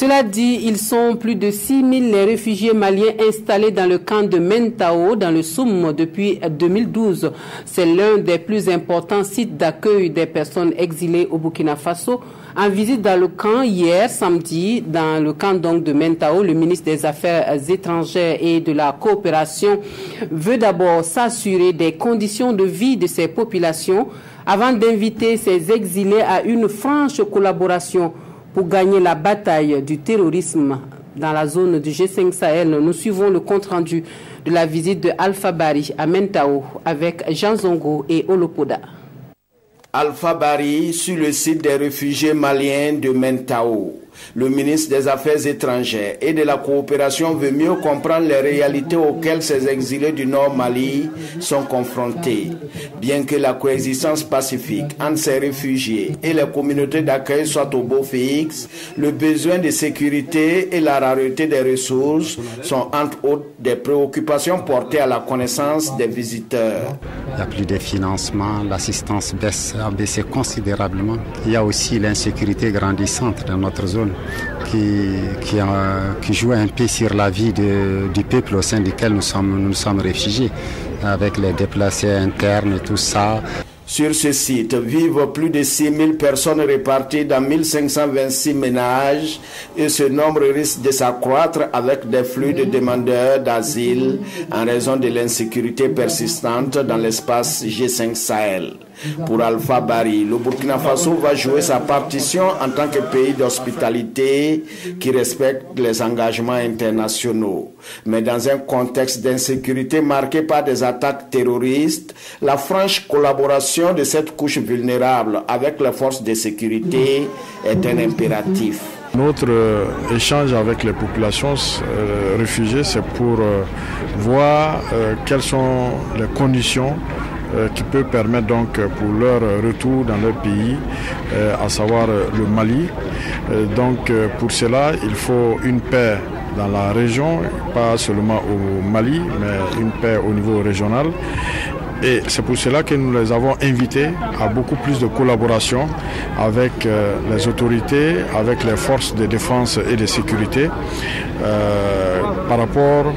Cela dit, ils sont plus de 6 000 les réfugiés maliens installés dans le camp de Mentao, dans le Soum, depuis 2012. C'est l'un des plus importants sites d'accueil des personnes exilées au Burkina Faso. En visite dans le camp hier, samedi, dans le camp donc de Mentao, le ministre des Affaires étrangères et de la coopération veut d'abord s'assurer des conditions de vie de ces populations avant d'inviter ces exilés à une franche collaboration pour gagner la bataille du terrorisme dans la zone du G5 Sahel. Nous suivons le compte-rendu de la visite de Alpha Bari à Mentao avec Jean Zongo et Olopoda. Alpha Bari sur le site des réfugiés maliens de Mentao. Le ministre des Affaires étrangères et de la coopération veut mieux comprendre les réalités auxquelles ces exilés du Nord Mali sont confrontés. Bien que la coexistence pacifique entre ces réfugiés et les communautés d'accueil soit au beau fixe, le besoin de sécurité et la rareté des ressources sont entre autres des préoccupations portées à la connaissance des visiteurs. Il n'y a plus de financement, l'assistance baisse, a baissé considérablement. Il y a aussi l'insécurité grandissante dans notre zone qui, joue un peu sur la vie du peuple au sein duquel nous sommes, nous sommes réfugiés, avec les déplacés internes et tout ça. Sur ce site vivent plus de 6 000 personnes réparties dans 1526 ménages et ce nombre risque de s'accroître avec des flux de demandeurs d'asile en raison de l'insécurité persistante dans l'espace G5 Sahel. Pour Alpha Bari, le Burkina Faso va jouer sa partition en tant que pays d'hospitalité qui respecte les engagements internationaux. Mais dans un contexte d'insécurité marqué par des attaques terroristes, la franche collaboration de cette couche vulnérable avec les forces de sécurité est un impératif. Notre euh, échange avec les populations euh, réfugiées, c'est pour euh, voir quelles sont les conditions qui peut permettre donc euh, pour leur retour dans leur pays, euh, à savoir le Mali. donc pour cela, il faut une paix dans la région, pas seulement au Mali, mais une paix au niveau régional. Et c'est pour cela que nous les avons invités à beaucoup plus de collaboration avec les autorités, avec les forces de défense et de sécurité par rapport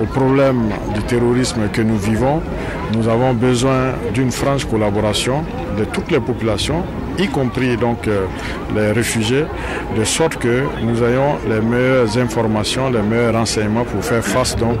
au problème du terrorisme que nous vivons, nous avons besoin d'une franche collaboration de toutes les populations, y compris donc euh, les réfugiés, de sorte que nous ayons les meilleures informations, les meilleurs renseignements pour faire face donc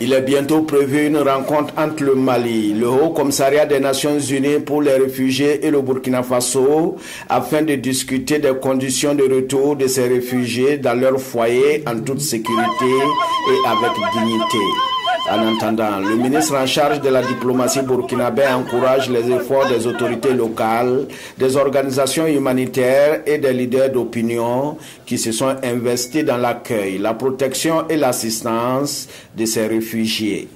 Il est bientôt prévu une rencontre entre le Mali, le Haut Commissariat des Nations Unies pour les réfugiés et le Burkina Faso afin de discuter des conditions de retour de ces réfugiés dans leur foyer en toute sécurité et avec dignité. En attendant, le ministre en charge de la diplomatie burkinabé encourage les efforts des autorités locales, des organisations humanitaires et des leaders d'opinion qui se sont investis dans l'accueil, la protection et l'assistance de ces réfugiés.